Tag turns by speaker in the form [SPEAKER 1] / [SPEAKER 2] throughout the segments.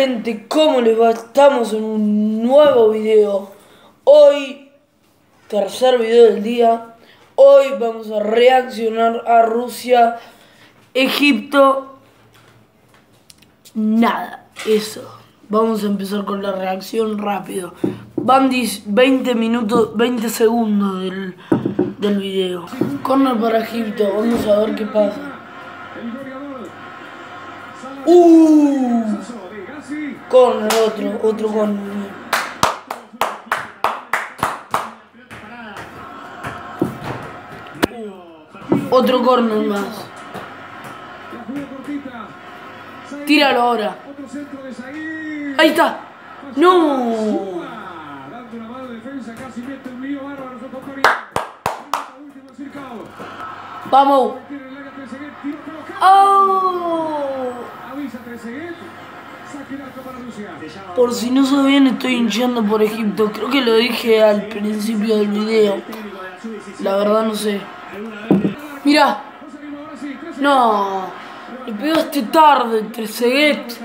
[SPEAKER 1] gente, ¿cómo les va? Estamos en un nuevo video. Hoy, tercer video del día. Hoy vamos a reaccionar a Rusia, Egipto. Nada, eso. Vamos a empezar con la reacción rápido. Van 20 minutos, 20 segundos del, del video. Corner para Egipto, vamos a ver qué pasa. ¡Uh! Corner, otro, otro corner. Otro corner más. Tíralo ahora. Ahí está. No. Vamos. Oh. Por si no sabían, estoy hinchando por Egipto. Creo que lo dije al principio del video. La verdad no sé. Mira. No. Le pegaste tarde, Trezeguet.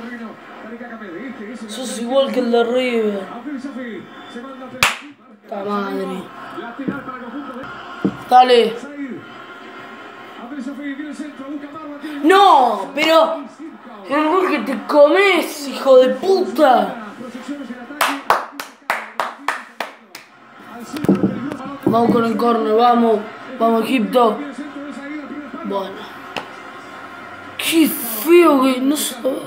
[SPEAKER 1] Sos igual que el de River. ¡Ta madre! Dale. No, pero el gol que te comes, hijo de puta. Vamos con el corner, vamos. Vamos, Egipto. Bueno. Qué feo que no sabe.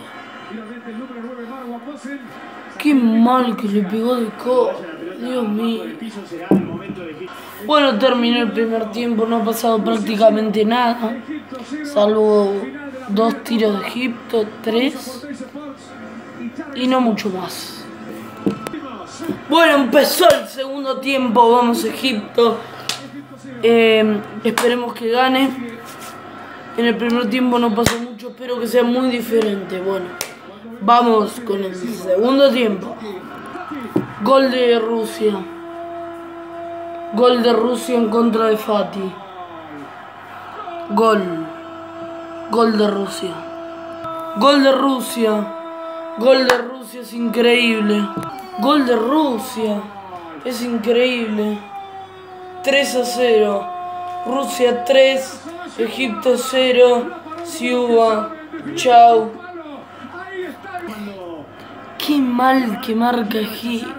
[SPEAKER 1] Qué mal que le pegó de co. Dios mío. Bueno, terminó el primer tiempo, no ha pasado prácticamente nada. Salvo dos tiros de Egipto, tres. Y no mucho más. Bueno, empezó el segundo tiempo, vamos Egipto. Eh, esperemos que gane. En el primer tiempo no pasó mucho, espero que sea muy diferente. Bueno, vamos con el segundo tiempo. Gol de Rusia. Gol de Rusia en contra de Fati. Gol. Gol de Rusia. Gol de Rusia. Gol de Rusia es increíble. Gol de Rusia. Es increíble. 3 a 0. Rusia 3. Egipto 0. Ciuba. Chau. Qué mal que marca Egipto.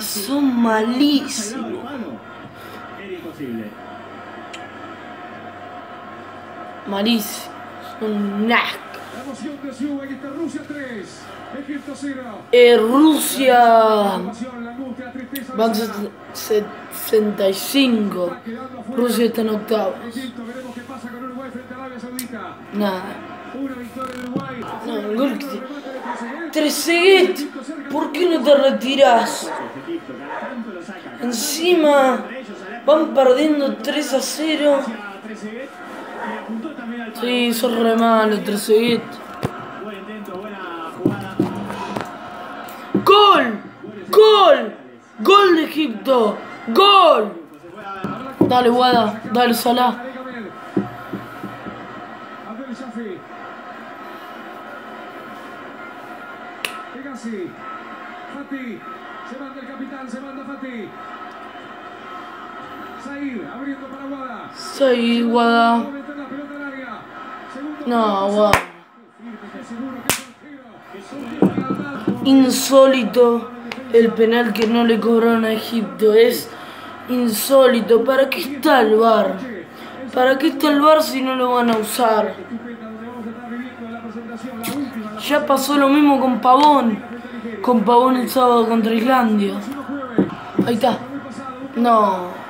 [SPEAKER 1] Son malísimos. Malísimos. Son nasc. Eh, Rusia van 65. Rusia está en octavos. Nada. No, el gol que Trezeguet, ¿por qué no te retiras? Encima van perdiendo 3 a 0. Sí, sos re malo, Trezeguet. ¡Gol! ¡Gol! ¡Gol de Egipto! ¡Gol! Dale, Guada, dale, Salah. Fati. Se manda el capitán, se manda Fati. Said, Guada. No, Guada. Insólito el penal que no le cobraron a Egipto. Es insólito. ¿Para qué está el bar? ¿Para qué está el bar si no lo van a usar? Ya pasó lo mismo con Pavón. Con Pavón el sábado contra Islandia. Ahí está. No.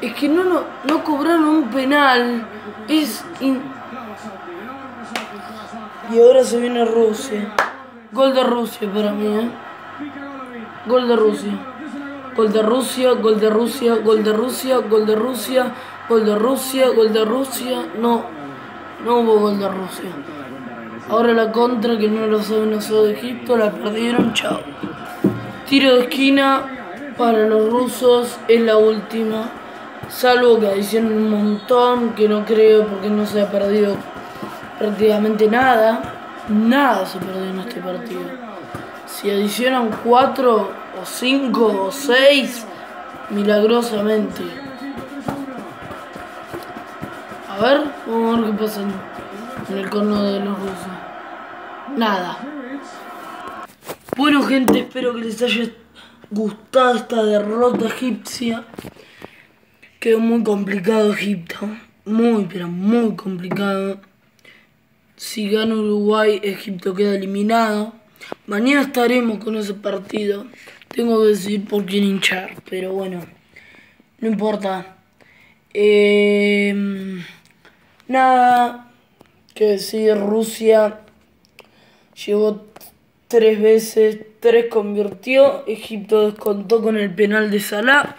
[SPEAKER 1] Es que no, no, no cobraron un penal. Es... Y ahora se viene Rusia. Gol de Rusia para mí, ¿eh? Gol de Rusia. Gol de Rusia, gol de Rusia, gol de Rusia, gol de Rusia, gol de Rusia, gol de Rusia. No, no hubo gol de Rusia. Ahora la contra, que no lo saben los de Egipto, la perdieron, chao. Tiro de esquina para los rusos, es la última. Salvo que hicieron un montón, que no creo porque no se ha perdido prácticamente nada. Nada se perdió en este partido. Si adicionan 4 o 5 o 6, milagrosamente. A ver, vamos a ver qué pasa en el corno de los rusos. Nada. Bueno gente, espero que les haya gustado esta derrota egipcia. Quedó muy complicado Egipto. Muy, pero muy complicado. Si gana Uruguay, Egipto queda eliminado. Mañana estaremos con ese partido. Tengo que decir por quién hinchar, pero bueno, no importa. Em, nada que decir, Rusia llegó tres veces, tres convirtió, Egipto descontó con el penal de Salah.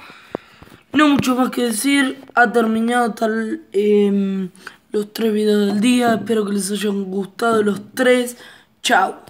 [SPEAKER 1] No mucho más que decir, ha terminado tal em, los tres videos del día, espero que les hayan gustado los tres. Chao.